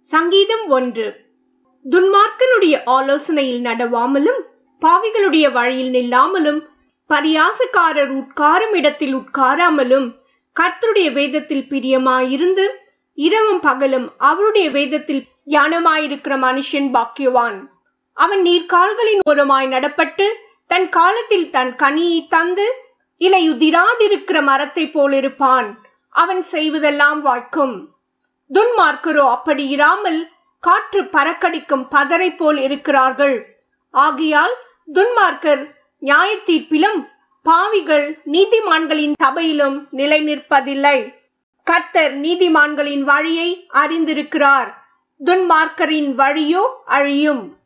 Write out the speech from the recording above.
சங்கீதம் ஒன்று. துன்மார்க்கனுடைய ஆலோசனையில் நடவாமலும் பாவிகளுடைய வழியில் நில்லாமலும் பரியாசக்காரர் உட்காரும் இடத்தில் உட்காராமலும் கர்த்தருடைய வேதத்தில் பிரியமாயிருந்து இரவும் பகலும் அவருடைய வேதத்தில் தியானமாயிருக்கிற மனுஷன் பாக்கியவான். அவன் நீர்கால்களின் ஓரமாய் நடப்பட்டு தன் காலத்தில் தன் கனியை தந்து இலையுதிராதிருக்கிற மரத்தை போலிருப்பான். அவன் செய்வதெல்லாம் வாய்க்கும். துன்மார்க்கரோ அப்படி இராமல் காற்று பறக்கடிக்கும் பதரை போல் இருக்கிறார்கள். ஆகையால் துன்மார்க்கர் நியாய தீர்ப்பிலும் பாவிகள் நீதிமான்களின் சபையிலும் நிலை நிற்பதில்லை கர்த்தர் நீதிமான்களின் வழியை அறிந்திருக்கிறார். துன்மார்க்கரின் வழியோ அழியும்.